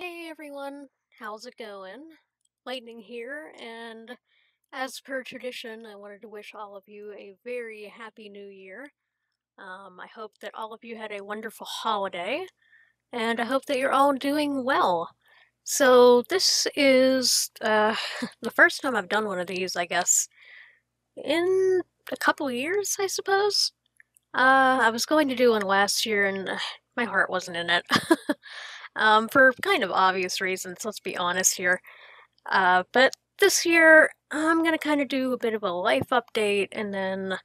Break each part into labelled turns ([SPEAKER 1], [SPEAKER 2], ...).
[SPEAKER 1] Hey everyone, how's it going? Lightning here, and as per tradition, I wanted to wish all of you a very happy new year. Um, I hope that all of you had a wonderful holiday, and I hope that you're all doing well. So, this is uh, the first time I've done one of these, I guess, in a couple years, I suppose. Uh, I was going to do one last year, and uh, my heart wasn't in it. um, for kind of obvious reasons, let's be honest here. Uh, but this year, I'm gonna kind of do a bit of a life update, and then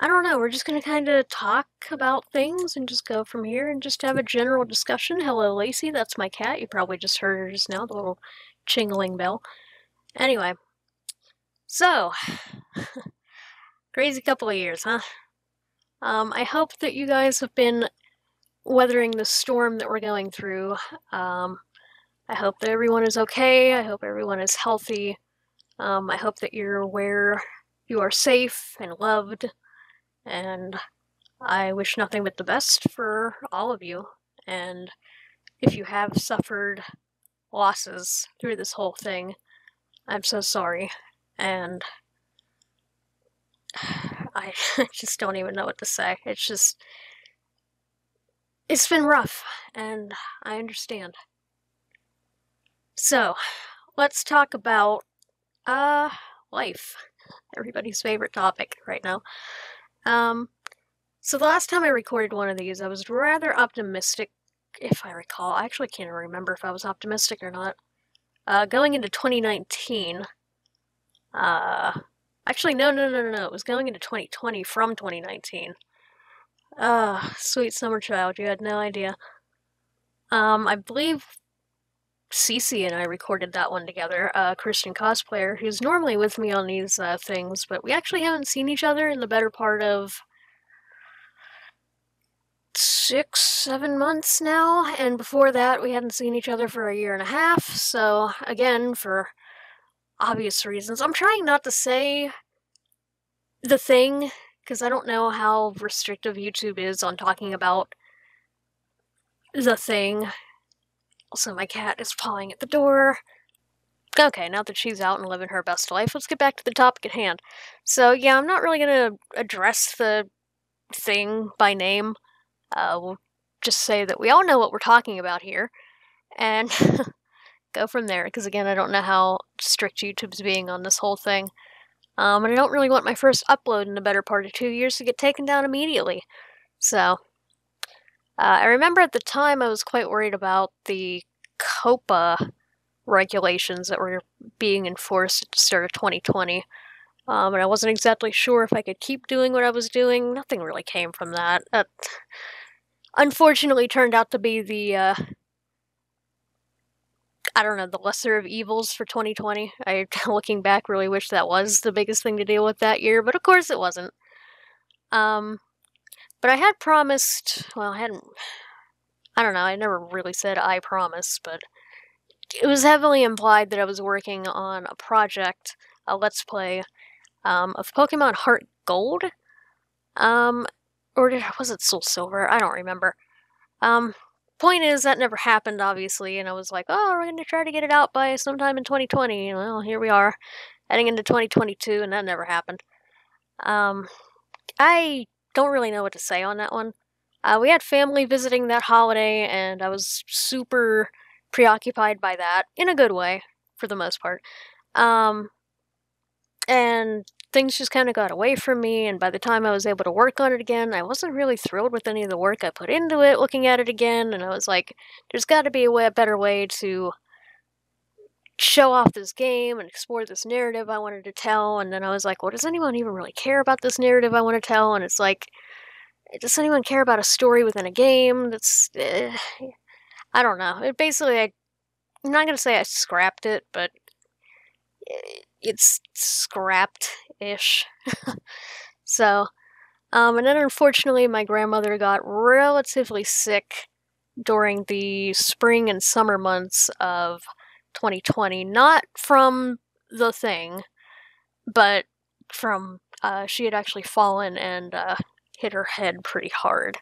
[SPEAKER 1] I don't know, we're just gonna kind of talk about things and just go from here and just have a general discussion. Hello, Lacey, that's my cat. You probably just heard her just now, the little chingling bell. Anyway, so crazy couple of years, huh? Um, I hope that you guys have been weathering the storm that we're going through. Um, I hope that everyone is okay. I hope everyone is healthy. Um, I hope that you're aware you are safe and loved. And I wish nothing but the best for all of you. And if you have suffered losses through this whole thing, I'm so sorry. And I just don't even know what to say. It's just it's been rough, and I understand. So, let's talk about, uh, life. Everybody's favorite topic right now. Um, so the last time I recorded one of these, I was rather optimistic, if I recall. I actually can't remember if I was optimistic or not. Uh, going into 2019, uh, actually, no, no, no, no, no, it was going into 2020 from 2019. Ah, sweet summer child, you had no idea. Um, I believe Cece and I recorded that one together, uh, Christian cosplayer, who's normally with me on these uh, things, but we actually haven't seen each other in the better part of six, seven months now, and before that we hadn't seen each other for a year and a half, so again, for obvious reasons, I'm trying not to say the thing because I don't know how restrictive YouTube is on talking about the thing. Also, my cat is pawing at the door. Okay, now that she's out and living her best life, let's get back to the topic at hand. So, yeah, I'm not really going to address the thing by name. Uh, we'll just say that we all know what we're talking about here, and go from there, because again, I don't know how strict YouTube's being on this whole thing. Um, and I don't really want my first upload in the better part of two years to get taken down immediately. So, uh, I remember at the time I was quite worried about the COPPA regulations that were being enforced at the start of 2020. Um, and I wasn't exactly sure if I could keep doing what I was doing. Nothing really came from that. That unfortunately turned out to be the uh, I don't know, the lesser of evils for 2020. I, looking back, really wish that was the biggest thing to deal with that year, but of course it wasn't. Um, but I had promised, well, I hadn't, I don't know, I never really said I promise, but it was heavily implied that I was working on a project, a Let's Play, um, of Pokemon Heart Gold. Um, or did, was it Soul Silver? I don't remember. Um, point is, that never happened, obviously, and I was like, oh, we're going to try to get it out by sometime in 2020. Well, here we are, heading into 2022, and that never happened. Um, I don't really know what to say on that one. Uh, we had family visiting that holiday, and I was super preoccupied by that, in a good way, for the most part. Um, and things just kind of got away from me, and by the time I was able to work on it again, I wasn't really thrilled with any of the work I put into it looking at it again, and I was like, there's got to be a, way, a better way to show off this game and explore this narrative I wanted to tell, and then I was like, well, does anyone even really care about this narrative I want to tell? And it's like, does anyone care about a story within a game that's... Eh, I don't know. It basically, I, I'm not going to say I scrapped it, but it's scrapped ish. so, um, and then unfortunately, my grandmother got relatively sick during the spring and summer months of 2020. Not from the thing, but from uh, she had actually fallen and uh, hit her head pretty hard.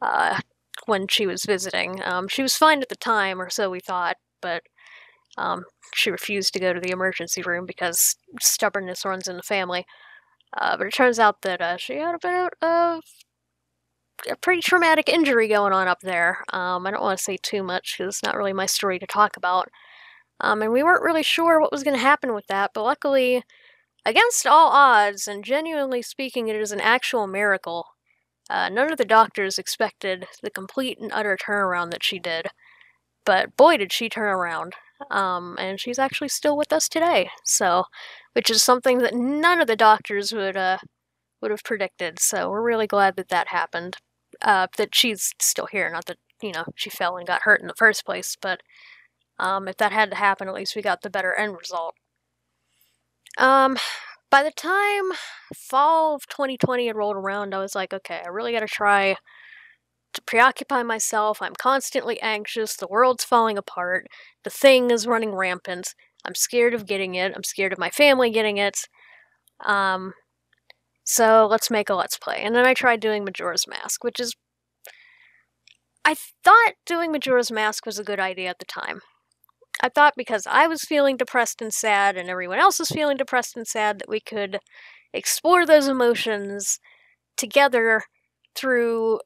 [SPEAKER 1] Uh, when she was visiting. Um, she was fine at the time, or so we thought, but um, she refused to go to the emergency room because stubbornness runs in the family. Uh, but it turns out that uh, she had a bit of a pretty traumatic injury going on up there. Um, I don't want to say too much because it's not really my story to talk about. Um, and we weren't really sure what was going to happen with that, but luckily, against all odds, and genuinely speaking, it is an actual miracle. Uh, none of the doctors expected the complete and utter turnaround that she did, but boy, did she turn around. Um, and she's actually still with us today, so which is something that none of the doctors would uh, would have predicted. So we're really glad that that happened. Uh, that she's still here, not that you know she fell and got hurt in the first place, but um, if that had to happen, at least we got the better end result. Um, by the time fall of 2020 had rolled around, I was like, okay, I really got to try to preoccupy myself. I'm constantly anxious. The world's falling apart. The thing is running rampant. I'm scared of getting it. I'm scared of my family getting it. Um, so let's make a let's play. And then I tried doing Majora's Mask, which is. I thought doing Majora's Mask was a good idea at the time. I thought because I was feeling depressed and sad and everyone else was feeling depressed and sad that we could explore those emotions together through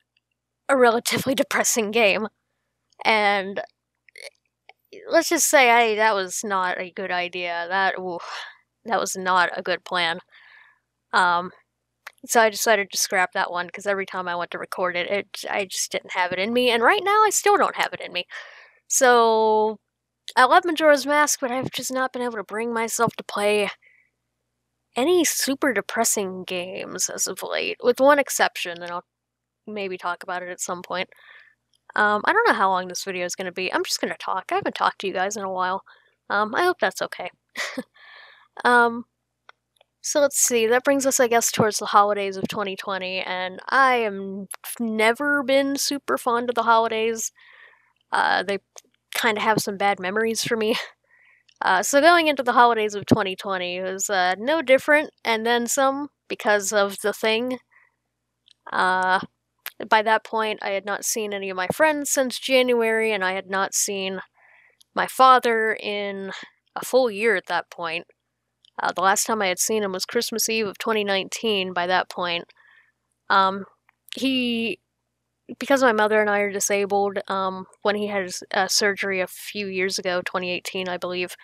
[SPEAKER 1] a relatively depressing game. And let's just say I that was not a good idea. That ooh, that was not a good plan. Um so I decided to scrap that one because every time I went to record it, it I just didn't have it in me, and right now I still don't have it in me. So I love Majora's Mask, but I've just not been able to bring myself to play any super depressing games as of late, with one exception, and I'll maybe talk about it at some point. Um, I don't know how long this video is going to be. I'm just going to talk. I haven't talked to you guys in a while. Um, I hope that's okay. um, so let's see. That brings us, I guess, towards the holidays of 2020, and I am never been super fond of the holidays. Uh, they kind of have some bad memories for me. Uh, so going into the holidays of 2020 was uh, no different, and then some because of the thing. Uh, by that point, I had not seen any of my friends since January, and I had not seen my father in a full year at that point. Uh, the last time I had seen him was Christmas Eve of 2019. By that point, um, he because my mother and I are disabled, um, when he had his uh, surgery a few years ago, 2018, I believe,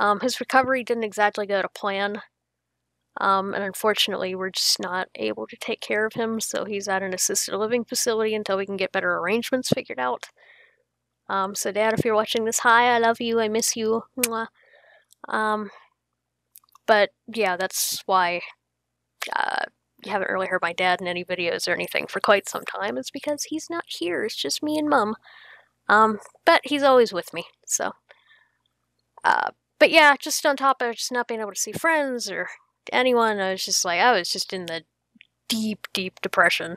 [SPEAKER 1] um, his recovery didn't exactly go to plan. Um, and unfortunately, we're just not able to take care of him, so he's at an assisted living facility until we can get better arrangements figured out. Um, so, Dad, if you're watching this, hi, I love you, I miss you. Mwah. Um, but yeah, that's why uh, you haven't really heard my dad in any videos or anything for quite some time It's because he's not here. It's just me and mum. Um, but he's always with me, so. Uh, but yeah, just on top of just not being able to see friends or anyone, I was just like, I was just in the deep, deep depression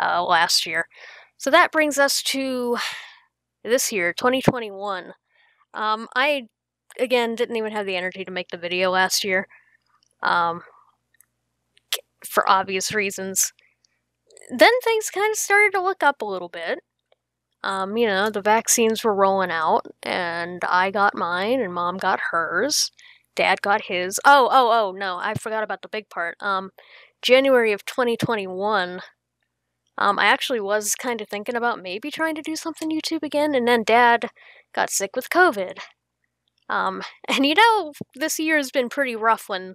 [SPEAKER 1] uh, last year. So that brings us to this year, 2021. Um, I, again, didn't even have the energy to make the video last year. Um, for obvious reasons. Then things kind of started to look up a little bit. Um, you know, the vaccines were rolling out, and I got mine, and mom got hers. Dad got his. Oh, oh, oh, no, I forgot about the big part. Um, January of 2021, um, I actually was kind of thinking about maybe trying to do something YouTube again, and then Dad got sick with COVID. Um, and you know, this year has been pretty rough when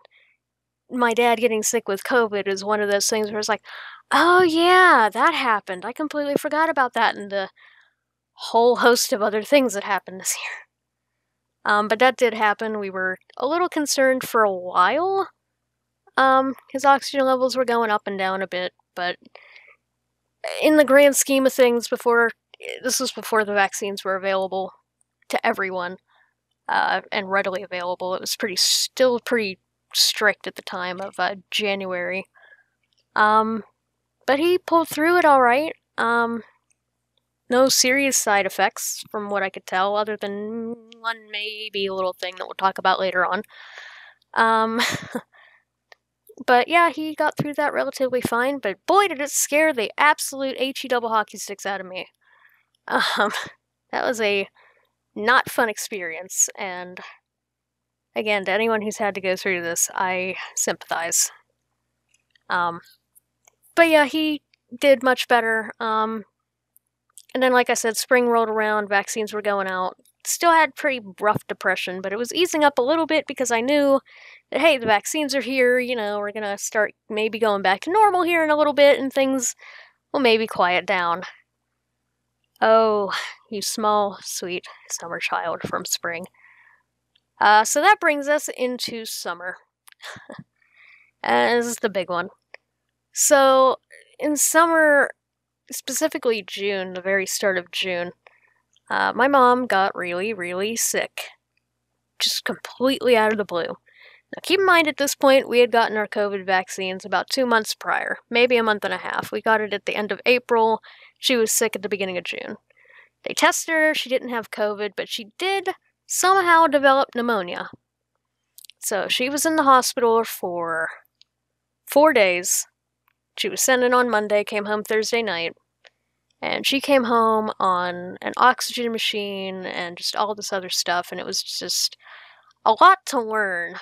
[SPEAKER 1] my dad getting sick with COVID is one of those things where it's like, oh yeah, that happened. I completely forgot about that and the whole host of other things that happened this year. Um, but that did happen. We were a little concerned for a while. Um, his oxygen levels were going up and down a bit, but in the grand scheme of things, before this was before the vaccines were available to everyone uh, and readily available, it was pretty still pretty strict at the time of uh, January. Um, but he pulled through it all right. Um, no serious side effects from what I could tell, other than one maybe little thing that we'll talk about later on. Um, but yeah, he got through that relatively fine. But boy, did it scare the absolute he double hockey sticks out of me. Um, that was a not fun experience, and again, to anyone who's had to go through this, I sympathize. Um, but yeah, he did much better. Um, and then, like I said, spring rolled around, vaccines were going out. Still had pretty rough depression, but it was easing up a little bit because I knew that, hey, the vaccines are here, you know, we're gonna start maybe going back to normal here in a little bit and things will maybe quiet down. Oh, you small, sweet summer child from spring. Uh, so that brings us into summer. As the big one. So, in summer, specifically June, the very start of June, uh, my mom got really, really sick. Just completely out of the blue. Now, keep in mind at this point, we had gotten our COVID vaccines about two months prior, maybe a month and a half. We got it at the end of April. She was sick at the beginning of June. They tested her, she didn't have COVID, but she did somehow develop pneumonia. So she was in the hospital for four days. She was sent in on Monday, came home Thursday night. And she came home on an oxygen machine and just all this other stuff, and it was just a lot to learn.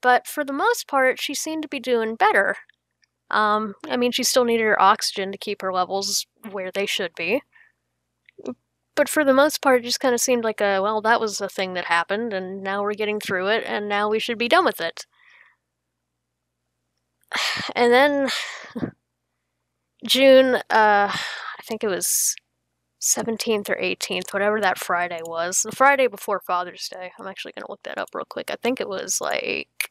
[SPEAKER 1] But for the most part, she seemed to be doing better. Um, I mean, she still needed her oxygen to keep her levels where they should be. But for the most part, it just kind of seemed like a, well, that was a thing that happened, and now we're getting through it, and now we should be done with it. And then June, uh, I think it was 17th or 18th, whatever that Friday was. The Friday before Father's Day. I'm actually going to look that up real quick. I think it was like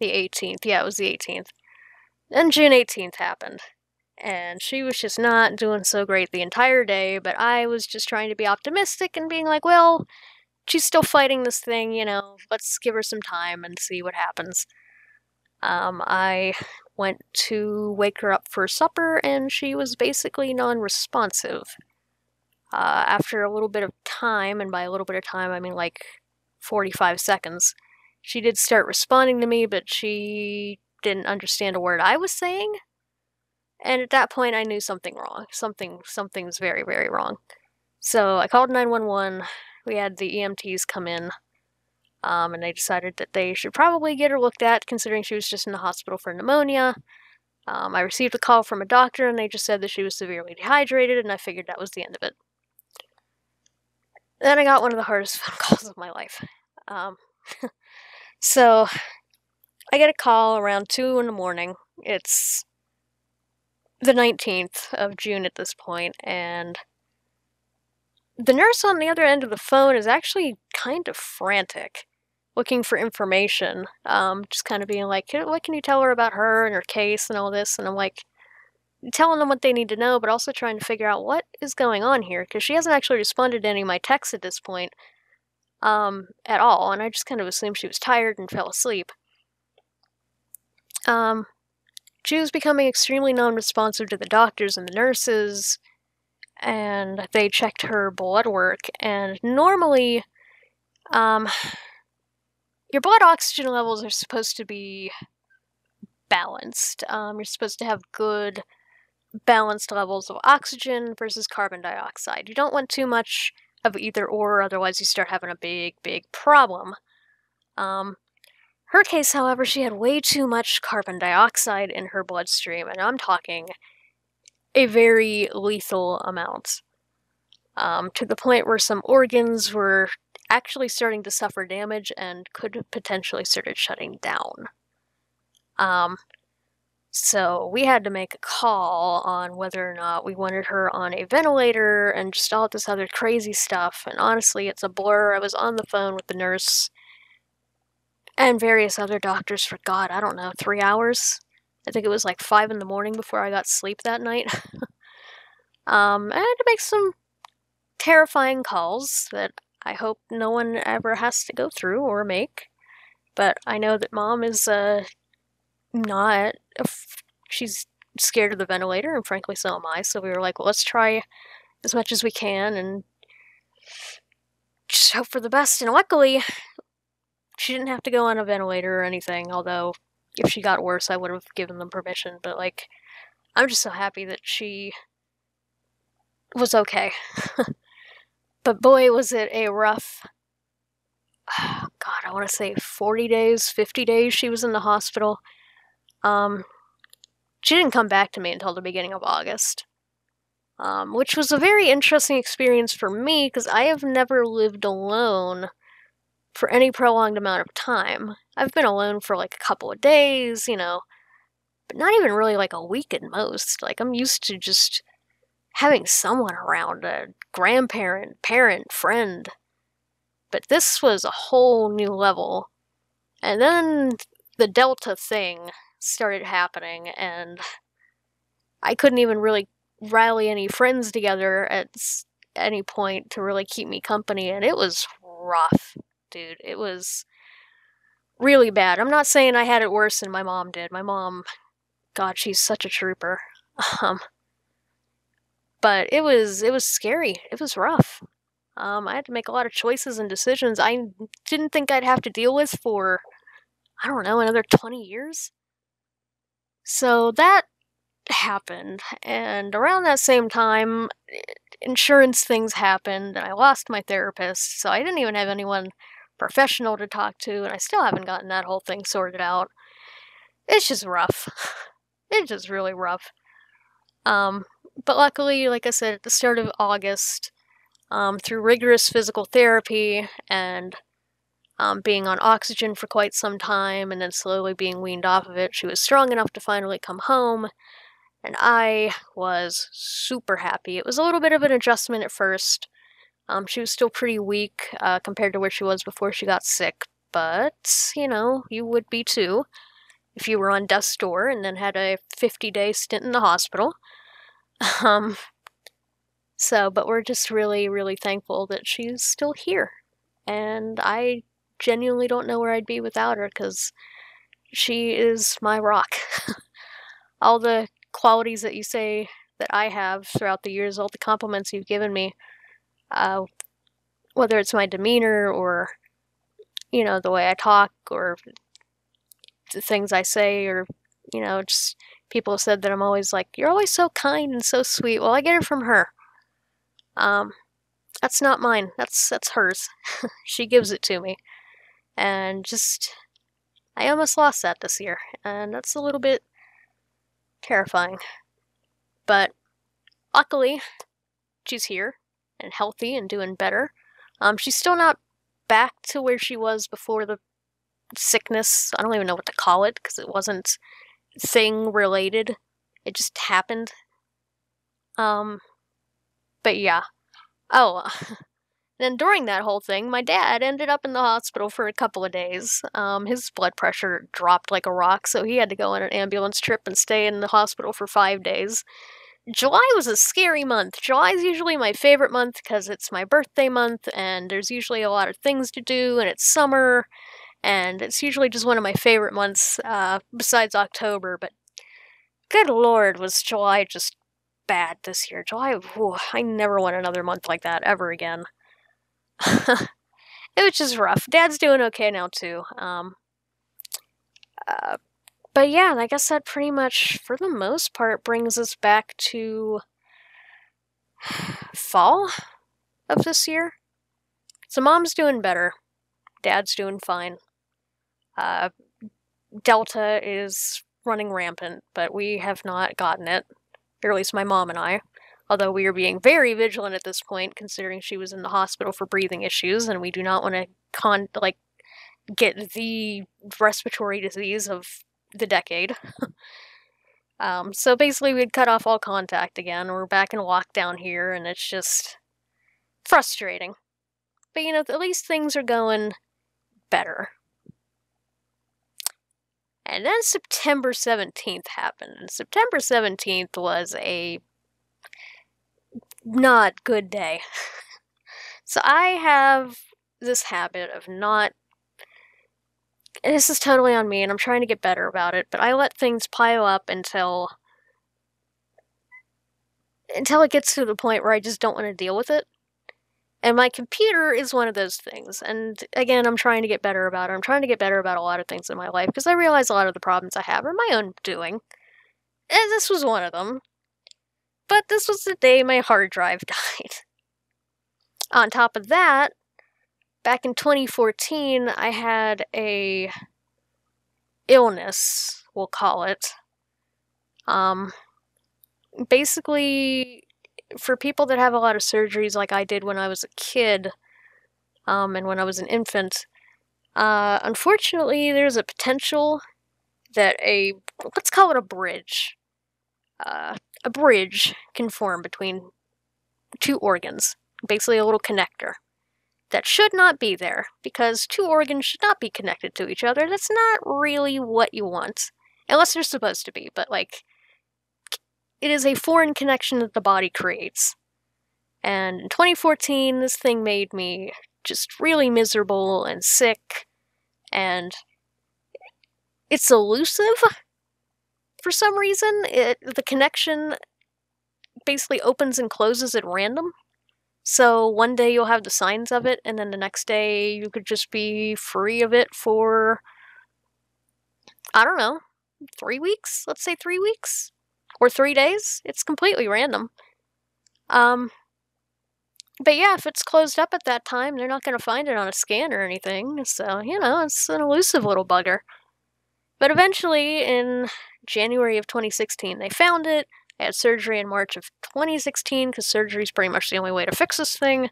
[SPEAKER 1] the 18th. Yeah, it was the 18th. Then June 18th happened. And she was just not doing so great the entire day, but I was just trying to be optimistic and being like, well, she's still fighting this thing, you know, let's give her some time and see what happens. Um, I went to wake her up for supper, and she was basically non responsive. Uh, after a little bit of time, and by a little bit of time, I mean like 45 seconds, she did start responding to me, but she didn't understand a word I was saying. And at that point, I knew something wrong. Something, something's very, very wrong. So I called 911. We had the EMTs come in, um, and they decided that they should probably get her looked at, considering she was just in the hospital for pneumonia. Um, I received a call from a doctor, and they just said that she was severely dehydrated, and I figured that was the end of it. Then I got one of the hardest phone calls of my life. Um, so I get a call around 2 in the morning. It's the 19th of June at this point, and the nurse on the other end of the phone is actually kind of frantic, looking for information. Um, just kind of being like, what can you tell her about her and her case and all this? And I'm like, telling them what they need to know, but also trying to figure out what is going on here, because she hasn't actually responded to any of my texts at this point um, at all, and I just kind of assumed she was tired and fell asleep. Um, she was becoming extremely non responsive to the doctors and the nurses, and they checked her blood work. And normally, um, your blood oxygen levels are supposed to be balanced. Um, you're supposed to have good, balanced levels of oxygen versus carbon dioxide. You don't want too much of either or, otherwise, you start having a big, big problem. Um, her case, however, she had way too much carbon dioxide in her bloodstream, and I'm talking a very lethal amount. Um, to the point where some organs were actually starting to suffer damage and could potentially started shutting down. Um, so we had to make a call on whether or not we wanted her on a ventilator and just all this other crazy stuff. And honestly, it's a blur. I was on the phone with the nurse and various other doctors for God, I don't know, three hours. I think it was like five in the morning before I got sleep that night. um, I had to make some terrifying calls that I hope no one ever has to go through or make. But I know that mom is uh, not. she's scared of the ventilator, and frankly, so am I. So we were like, well, let's try as much as we can and just hope for the best. And luckily, she didn't have to go on a ventilator or anything, although if she got worse, I would have given them permission. But, like, I'm just so happy that she was okay. but boy, was it a rough. God, I want to say 40 days, 50 days she was in the hospital. Um, she didn't come back to me until the beginning of August. Um, which was a very interesting experience for me because I have never lived alone for any prolonged amount of time. I've been alone for like a couple of days, you know, but not even really like a week at most. Like, I'm used to just having someone around a grandparent, parent, friend. But this was a whole new level. And then the Delta thing started happening, and I couldn't even really rally any friends together at any point to really keep me company, and it was rough, dude. It was really bad. I'm not saying I had it worse than my mom did. My mom, God, she's such a trooper. Um, but it was it was scary. It was rough. Um, I had to make a lot of choices and decisions I didn't think I'd have to deal with for I don't know another 20 years. So that happened, and around that same time, insurance things happened, and I lost my therapist, so I didn't even have anyone professional to talk to, and I still haven't gotten that whole thing sorted out. It's just rough. It's just really rough. Um, but luckily, like I said, at the start of August, um, through rigorous physical therapy and um, being on oxygen for quite some time and then slowly being weaned off of it, she was strong enough to finally come home. And I was super happy. It was a little bit of an adjustment at first. Um, she was still pretty weak uh, compared to where she was before she got sick, but, you know, you would be too if you were on death's door and then had a 50 day stint in the hospital. Um, so, but we're just really, really thankful that she's still here. And I genuinely don't know where I'd be without her because she is my rock. all the qualities that you say that I have throughout the years, all the compliments you've given me, uh, whether it's my demeanor or, you know, the way I talk or the things I say or, you know, just people said that I'm always like, you're always so kind and so sweet. Well, I get it from her. Um, that's not mine. That's that's hers. she gives it to me. And just I almost lost that this year, and that's a little bit terrifying. But luckily, she's here and healthy and doing better. Um, she's still not back to where she was before the sickness. I don't even know what to call it because it wasn't thing related. It just happened. Um, but yeah. Oh, then during that whole thing, my dad ended up in the hospital for a couple of days. Um, his blood pressure dropped like a rock, so he had to go on an ambulance trip and stay in the hospital for five days. July was a scary month. July is usually my favorite month because it's my birthday month and there's usually a lot of things to do and it's summer and it's usually just one of my favorite months uh, besides October. But good lord, was July just bad this year? July, whew, I never want another month like that ever again. it was just rough. Dad's doing okay now too. Um, uh, but yeah, I guess that pretty much, for the most part, brings us back to fall of this year. So mom's doing better. Dad's doing fine. Uh, Delta is running rampant, but we have not gotten it, or at least my mom and I. Although we are being very vigilant at this point, considering she was in the hospital for breathing issues, and we do not want to con like get the respiratory disease of the decade. um, so basically, we'd cut off all contact again. We're back in lockdown here, and it's just frustrating. But you know, at least things are going better. And then September 17th happened. And September 17th was a not good day. so I have this habit of not. this is totally on me, and I'm trying to get better about it, but I let things pile up until. until it gets to the point where I just don't want to deal with it. And my computer is one of those things. And again, I'm trying to get better about it. I'm trying to get better about a lot of things in my life because I realize a lot of the problems I have are my own doing. And this was one of them. But this was the day my hard drive died. On top of that, back in 2014, I had a illness, we'll call it. Um, basically, for people that have a lot of surgeries, like I did when I was a kid, um, and when I was an infant, uh, unfortunately, there's a potential that a let's call it a bridge. Uh, a bridge can form between two organs, basically a little connector that should not be there because two organs should not be connected to each other. That's not really what you want, unless they're supposed to be. But like, it is a foreign connection that the body creates. And in 2014, this thing made me just really miserable and sick, and it's elusive for some reason. It the connection basically opens and closes at random. So one day you'll have the signs of it, and then the next day you could just be free of it for I don't know, three weeks. Let's say three weeks or three days. It's completely random. Um, but yeah, if it's closed up at that time, they're not going to find it on a scan or anything. So, you know, it's an elusive little bugger. But eventually, in January of 2016, they found it. Had surgery in March of 2016 because surgery is pretty much the only way to fix this thing.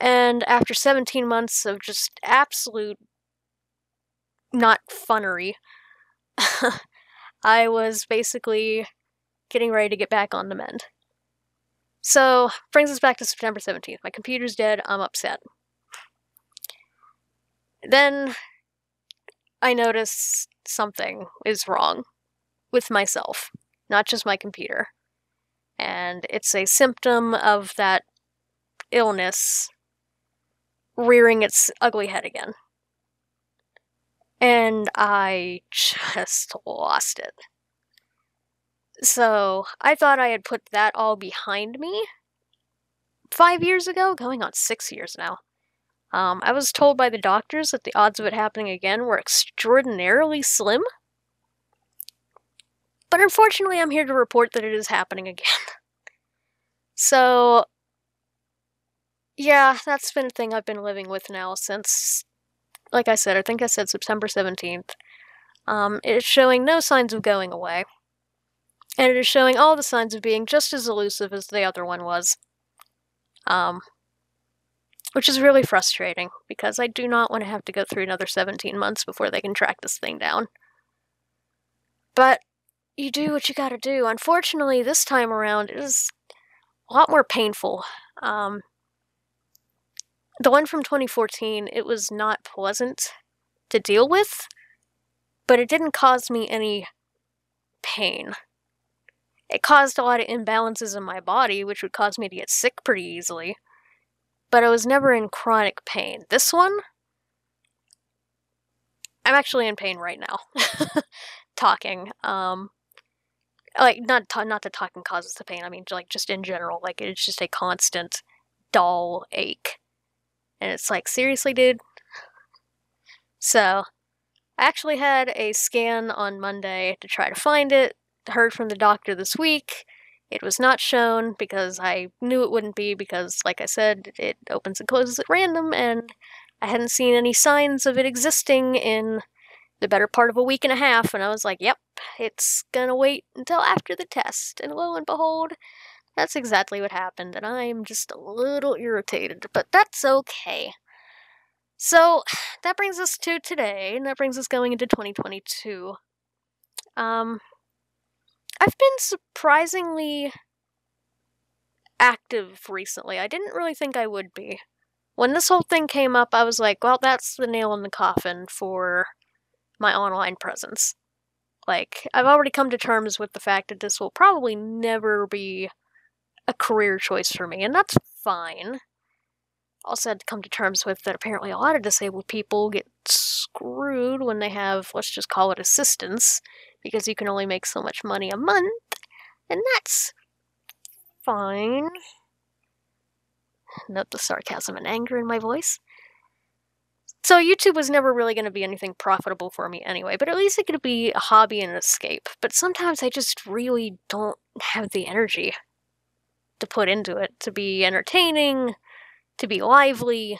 [SPEAKER 1] And after 17 months of just absolute not funnery, I was basically getting ready to get back on the mend. So, brings us back to September 17th. My computer's dead, I'm upset. Then I notice something is wrong with myself, not just my computer. And it's a symptom of that illness rearing its ugly head again. And I just lost it. So I thought I had put that all behind me five years ago, going on six years now. Um, I was told by the doctors that the odds of it happening again were extraordinarily slim. But unfortunately, I'm here to report that it is happening again. so, yeah, that's been a thing I've been living with now since, like I said, I think I said September 17th. Um, it's showing no signs of going away and it is showing all the signs of being just as elusive as the other one was. Um, which is really frustrating, because I do not want to have to go through another 17 months before they can track this thing down. But you do what you gotta do. Unfortunately, this time around, it is a lot more painful. Um, the one from 2014, it was not pleasant to deal with, but it didn't cause me any pain. It caused a lot of imbalances in my body, which would cause me to get sick pretty easily. But I was never in chronic pain. This one, I'm actually in pain right now. talking. Um, like not not that talking causes the pain. I mean, like just in general, like it's just a constant dull ache, and it's like seriously, dude. So, I actually had a scan on Monday to try to find it heard from the doctor this week. It was not shown because I knew it wouldn't be because, like I said, it opens and closes at random, and I hadn't seen any signs of it existing in the better part of a week and a half, and I was like, yep, it's gonna wait until after the test. And lo and behold, that's exactly what happened, and I'm just a little irritated, but that's okay. So, that brings us to today, and that brings us going into 2022. Um, I've been surprisingly active recently. I didn't really think I would be. When this whole thing came up, I was like, well, that's the nail in the coffin for my online presence. Like, I've already come to terms with the fact that this will probably never be a career choice for me, and that's fine. Also had to come to terms with that apparently a lot of disabled people get screwed when they have, let's just call it assistance, because you can only make so much money a month, and that's fine. Note the sarcasm and anger in my voice. So YouTube was never really going to be anything profitable for me anyway, but at least it could be a hobby and an escape. But sometimes I just really don't have the energy. to put into it to be entertaining, to be lively,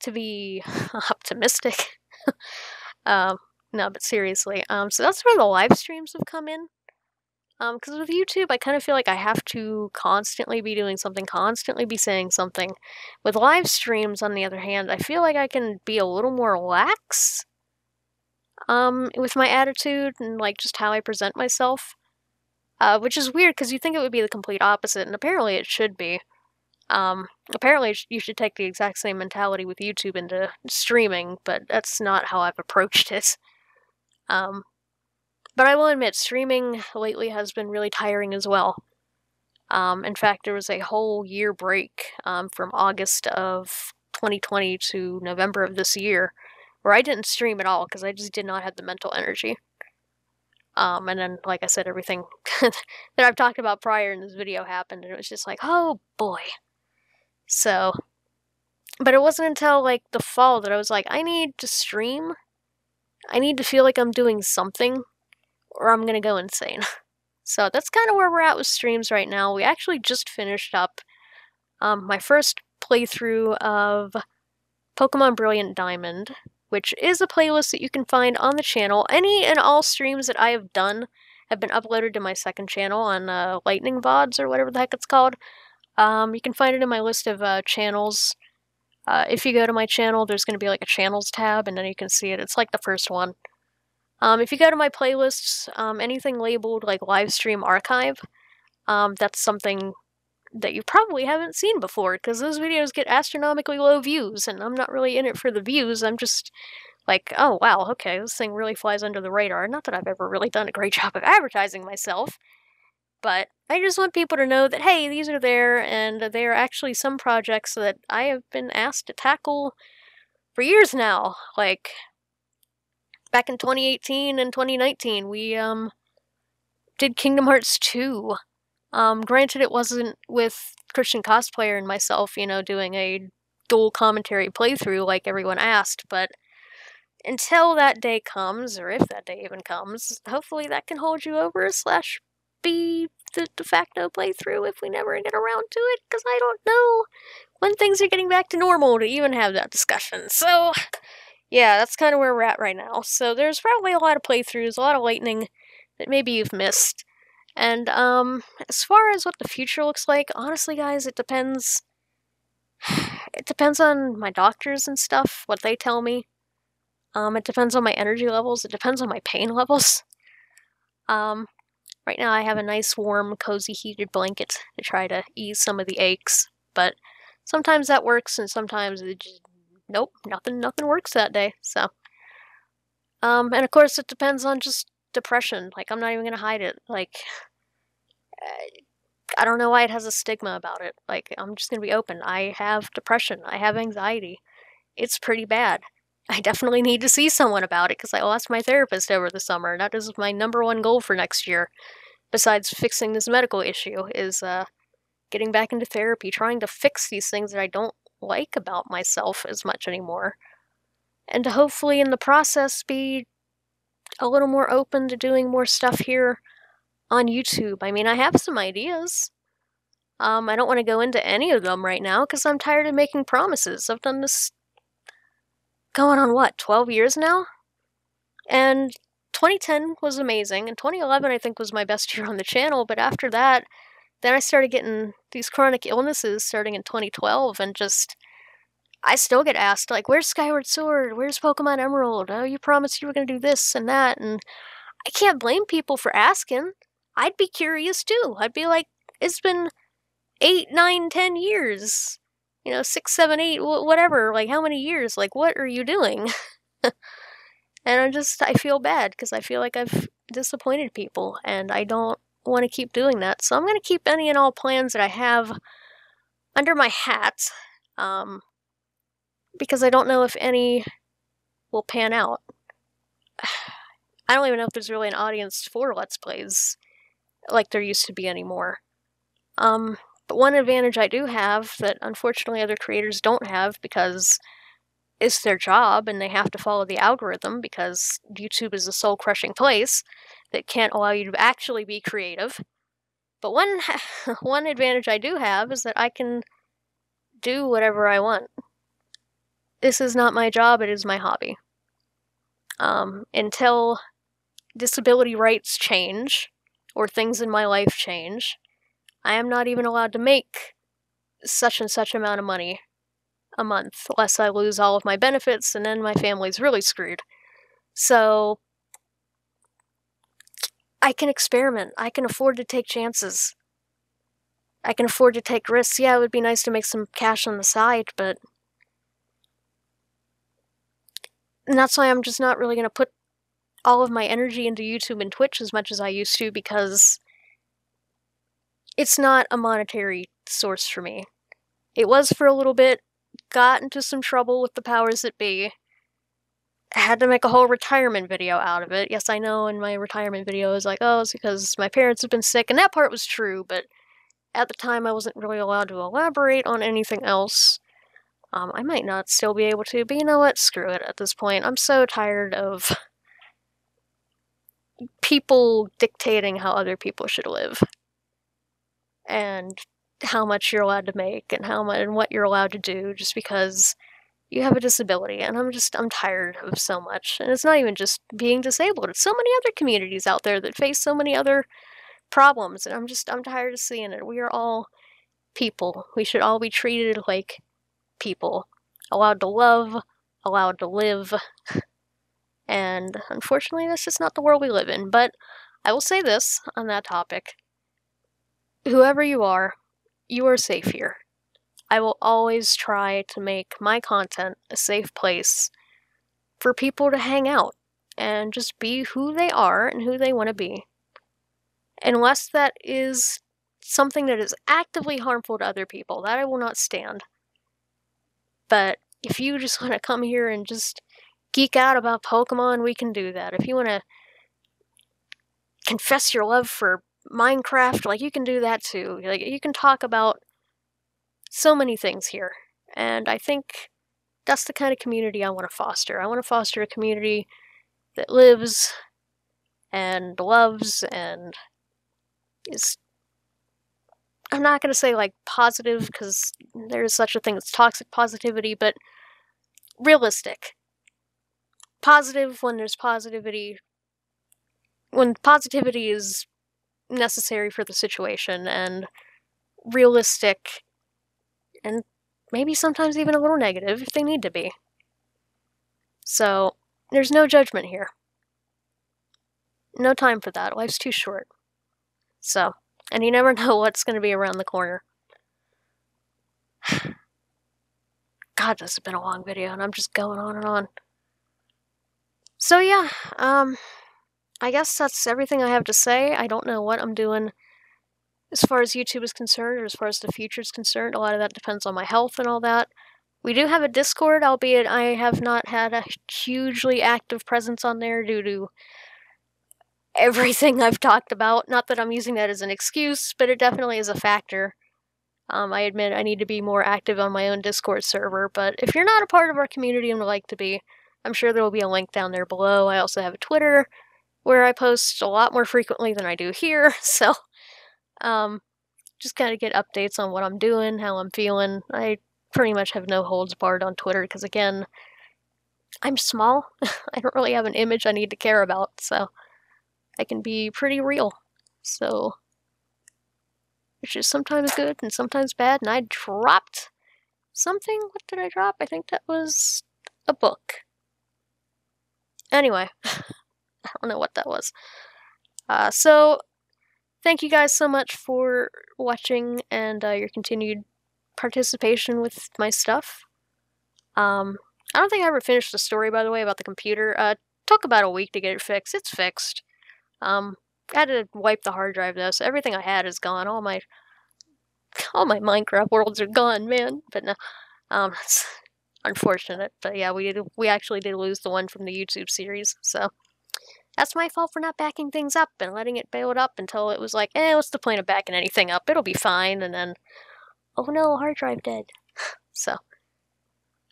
[SPEAKER 1] to be optimistic. um, no, but seriously, um, so that's where the live streams have come in. Um, because with YouTube, I kind of feel like I have to constantly be doing something, constantly be saying something. With live streams, on the other hand, I feel like I can be a little more lax um, with my attitude and like just how I present myself. Uh, which is weird because you think it would be the complete opposite, and apparently it should be. Um, apparently you should take the exact same mentality with YouTube into streaming, but that's not how I've approached it. Um, but I will admit, streaming lately has been really tiring as well. Um, in fact, there was a whole year break um, from August of 2020 to November of this year where I didn't stream at all because I just did not have the mental energy. Um, and then, like I said, everything that I've talked about prior in this video happened, and it was just like, oh boy. So, but it wasn't until like the fall that I was like, I need to stream. I need to feel like I'm doing something or I'm gonna go insane. So that's kind of where we're at with streams right now. We actually just finished up um, my first playthrough of Pokemon Brilliant Diamond, which is a playlist that you can find on the channel. Any and all streams that I have done have been uploaded to my second channel on uh, Lightning VODs or whatever the heck it's called. Um, you can find it in my list of uh, channels. Uh, if you go to my channel, there's going to be like a channels tab, and then you can see it. It's like the first one. Um, if you go to my playlists, um, anything labeled like live stream archive, um, that's something that you probably haven't seen before because those videos get astronomically low views, and I'm not really in it for the views. I'm just like, oh wow, okay, this thing really flies under the radar. Not that I've ever really done a great job of advertising myself, but I just want people to know that hey, these are there, and they are actually some projects that I have been asked to tackle for years now. Like back in 2018 and 2019, we um did Kingdom Hearts 2. Um, granted, it wasn't with Christian Cosplayer and myself, you know, doing a dual commentary playthrough like everyone asked, but until that day comes, or if that day even comes, hopefully that can hold you over slash be the de facto playthrough if we never get around to it, because I don't know when things are getting back to normal to even have that discussion. So, yeah, that's kind of where we're at right now. So there's probably a lot of playthroughs, a lot of lightning that maybe you've missed. And um, as far as what the future looks like, honestly, guys, it depends. It depends on my doctors and stuff, what they tell me. Um, it depends on my energy levels. It depends on my pain levels. Um, right now, I have a nice, warm, cozy, heated blanket to try to ease some of the aches, but sometimes that works, and sometimes it just nope, nothing nothing works that day. So um and of course it depends on just depression. Like I'm not even going to hide it. Like I don't know why it has a stigma about it. Like I'm just going to be open. I have depression. I have anxiety. It's pretty bad. I definitely need to see someone about it because I lost my therapist over the summer. and That is my number one goal for next year. Besides fixing this medical issue, is uh, getting back into therapy, trying to fix these things that I don't like about myself as much anymore. And to hopefully, in the process, be a little more open to doing more stuff here on YouTube. I mean, I have some ideas. Um, I don't want to go into any of them right now because I'm tired of making promises. I've done this going on what, 12 years now? And 2010 was amazing, and 2011 I think was my best year on the channel, but after that, then I started getting these chronic illnesses starting in 2012 and just I still get asked like where's Skyward Sword? Where's Pokemon Emerald? Oh, you promised you were going to do this and that and I can't blame people for asking. I'd be curious too. I'd be like it's been eight, nine, ten years. You know, six, seven, eight, whatever. Like, how many years? Like, what are you doing? and I just, I feel bad because I feel like I've disappointed people and I don't want to keep doing that. So I'm going to keep any and all plans that I have under my hat um, because I don't know if any will pan out. I don't even know if there's really an audience for Let's Plays like there used to be anymore. Um, but one advantage I do have that unfortunately other creators don't have because it's their job and they have to follow the algorithm because YouTube is a soul crushing place that can't allow you to actually be creative But one one advantage I do have is that I can do whatever I want. This is not my job, it is my hobby. Um, until disability rights change or things in my life change, I am not even allowed to make such and such amount of money a month, lest I lose all of my benefits and then my family's really screwed. So I can experiment. I can afford to take chances. I can afford to take risks. Yeah, it would be nice to make some cash on the side, but. And that's why I'm just not really going to put all of my energy into YouTube and Twitch as much as I used to because it's not a monetary source for me. It was for a little bit, got into some trouble with the powers that be. I had to make a whole retirement video out of it. Yes, I know in my retirement video I was like, oh, it's because my parents have been sick, and that part was true, but at the time I wasn't really allowed to elaborate on anything else. Um, I might not still be able to, but you know what? Screw it at this point. I'm so tired of people dictating how other people should live. And how much you're allowed to make and how much and what you're allowed to do just because you have a disability and I'm just I'm tired of so much. And it's not even just being disabled. It's so many other communities out there that face so many other problems and I'm just I'm tired of seeing it. We are all people. We should all be treated like people. Allowed to love, allowed to live. And unfortunately that's just not the world we live in. But I will say this on that topic. Whoever you are, you are safe here. I will always try to make my content a safe place for people to hang out and just be who they are and who they want to be. Unless that is something that is actively harmful to other people, that I will not stand. But if you just want to come here and just geek out about Pokemon, we can do that. If you want to confess your love for Minecraft, like you can do that too. Like you can talk about so many things here. And I think that's the kind of community I want to foster. I want to foster a community that lives and loves and is I'm not going to say like positive because there's such a thing as toxic positivity, but realistic. Positive when there's positivity. When positivity is necessary for the situation and realistic and maybe sometimes even a little negative if they need to be. So, there's no judgment here. No time for that. Life's too short. So, and you never know what's going to be around the corner. God, this has been a long video, and I'm just going on and on. So yeah, um, I guess that's everything I have to say. I don't know what I'm doing as far as YouTube is concerned, or as far as the future is concerned. A lot of that depends on my health and all that. We do have a Discord, albeit I have not had a hugely active presence on there due to everything I've talked about. Not that I'm using that as an excuse, but it definitely is a factor. Um, I admit I need to be more active on my own Discord server, but if you're not a part of our community and would like to be, I'm sure there will be a link down there below. I also have a Twitter, where I post a lot more frequently than I do here, so um, just kind of get updates on what I'm doing, how I'm feeling. I pretty much have no holds barred on Twitter because, again, I'm small. I don't really have an image I need to care about, so I can be pretty real. So, which is sometimes good and sometimes bad. And I dropped something. What did I drop? I think that was a book. Anyway. I don't know what that was. Uh, so, thank you guys so much for watching and uh, your continued participation with my stuff. Um, I don't think I ever finished the story, by the way, about the computer. Uh, took about a week to get it fixed. It's fixed. Um, I had to wipe the hard drive though, so everything I had is gone. All my, all my Minecraft worlds are gone, man. But no, um, it's unfortunate. But yeah, we did, we actually did lose the one from the YouTube series, so. That's my fault for not backing things up and letting it build up until it was like, eh, what's the point of backing anything up? It'll be fine. And then, oh no, hard drive dead. so,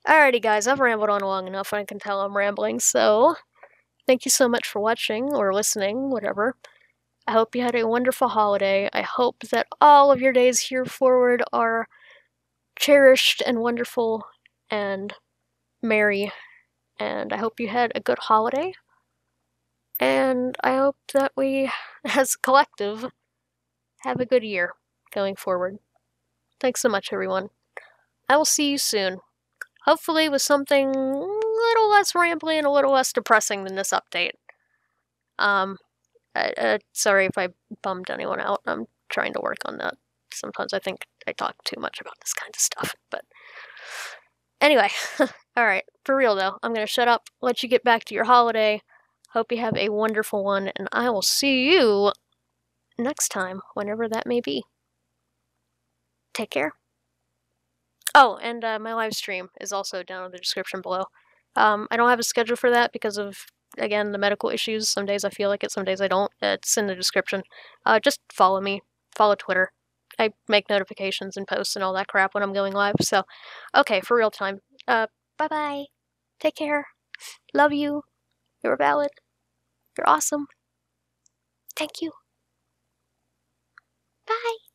[SPEAKER 1] alrighty guys, I've rambled on long enough I can tell I'm rambling, so thank you so much for watching or listening, whatever. I hope you had a wonderful holiday. I hope that all of your days here forward are cherished and wonderful and merry. And I hope you had a good holiday. And I hope that we, as a collective, have a good year going forward. Thanks so much, everyone. I will see you soon. Hopefully, with something a little less rambly and a little less depressing than this update. Um, uh, sorry if I bummed anyone out. I'm trying to work on that. Sometimes I think I talk too much about this kind of stuff, but anyway, all right, for real though, I'm gonna shut up, let you get back to your holiday. Hope you have a wonderful one, and I will see you next time, whenever that may be. Take care. Oh, and uh, my live stream is also down in the description below. Um, I don't have a schedule for that because of again, the medical issues. Some days I feel like it, some days I don't. It's in the description. Uh, just follow me. Follow Twitter. I make notifications and posts and all that crap when I'm going live. So, okay, for real time. Uh, bye bye. Take care. Love you. You're valid. You're awesome. Thank you. Bye.